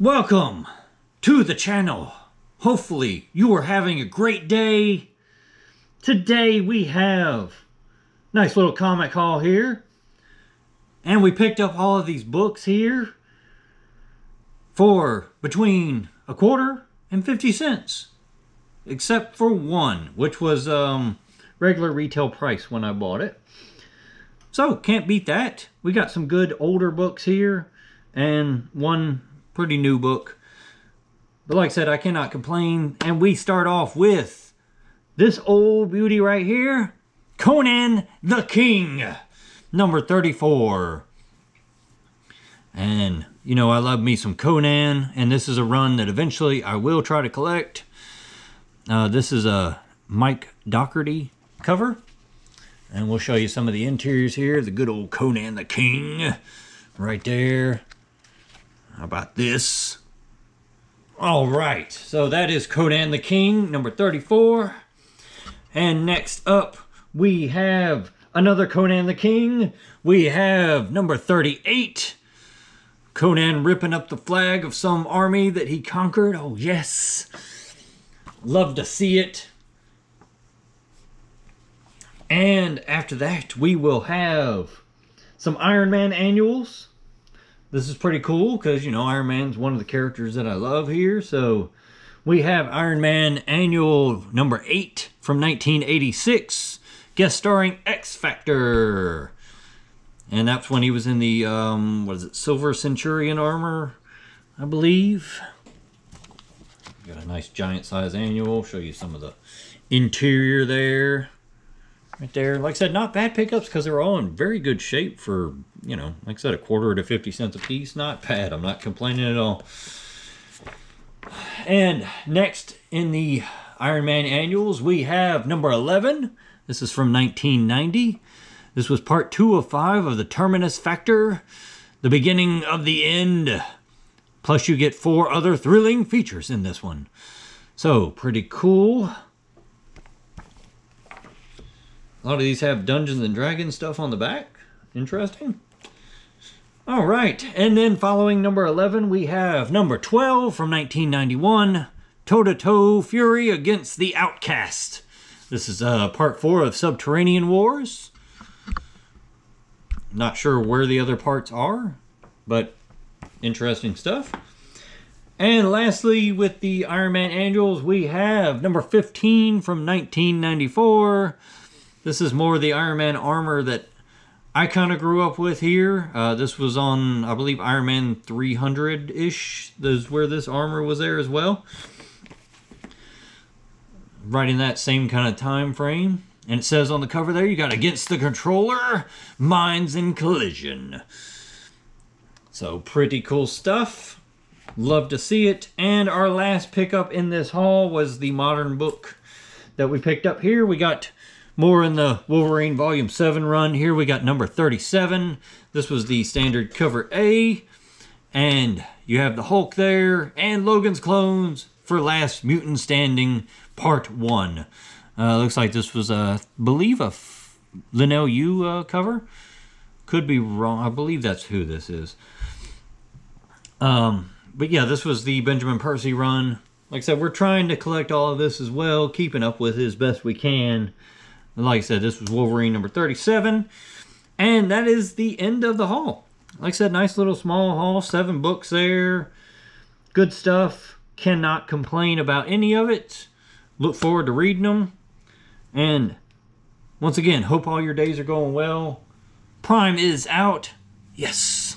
Welcome to the channel. Hopefully you are having a great day. Today we have nice little comic haul here. And we picked up all of these books here for between a quarter and 50 cents. Except for one, which was um, regular retail price when I bought it. So, can't beat that. We got some good older books here and one pretty new book. But like I said, I cannot complain. And we start off with this old beauty right here, Conan the King, number 34. And, you know, I love me some Conan, and this is a run that eventually I will try to collect. Uh, this is a Mike Docherty cover. And we'll show you some of the interiors here. The good old Conan the King right there. How about this? All right, so that is Conan the King, number 34. And next up, we have another Conan the King. We have number 38. Conan ripping up the flag of some army that he conquered. Oh, yes. Love to see it. And after that, we will have some Iron Man annuals. This is pretty cool because, you know, Iron Man's one of the characters that I love here. So we have Iron Man Annual number 8 from 1986, guest starring X Factor. And that's when he was in the, um, what is it, Silver Centurion armor, I believe. Got a nice giant size annual. Show you some of the interior there right there. Like I said, not bad pickups because they're all in very good shape for, you know, like I said, a quarter to 50 cents a piece. Not bad. I'm not complaining at all. And next in the Iron Man annuals, we have number 11. This is from 1990. This was part two of five of the Terminus Factor, the beginning of the end. Plus, you get four other thrilling features in this one. So, pretty cool. A lot of these have Dungeons and Dragons stuff on the back. Interesting. All right, and then following number 11, we have number 12 from 1991, Toe to Toe Fury Against the Outcast. This is uh, part four of Subterranean Wars. Not sure where the other parts are, but interesting stuff. And lastly, with the Iron Man Annuals, we have number 15 from 1994. This is more the Iron Man armor that I kind of grew up with here. Uh, this was on, I believe, Iron Man 300-ish. Is where this armor was there as well. Right in that same kind of time frame. And it says on the cover there, you got Against the Controller, Minds in Collision. So pretty cool stuff. Love to see it. And our last pickup in this haul was the modern book that we picked up here. We got more in the Wolverine Volume 7 run. Here we got number 37. This was the standard cover A. And you have the Hulk there and Logan's clones for Last Mutant Standing Part 1. Uh, looks like this was, uh, I believe, a Leinil Yu uh, cover. Could be wrong. I believe that's who this is. Um, but yeah, this was the Benjamin Percy run. Like I said, we're trying to collect all of this as well, keeping up with it as best we can. Like I said, this was Wolverine number 37. And that is the end of the haul. Like I said, nice little small haul. Seven books there. Good stuff. Cannot complain about any of it. Look forward to reading them. And once again, hope all your days are going well. Prime is out. Yes.